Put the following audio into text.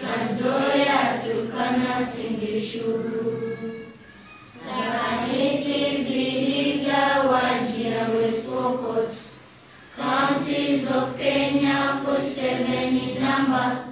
Shanzoya Chukana Singishuru. Takaniti Diriga Wajia Wispokot. Counties of Kenya for seven many numbers.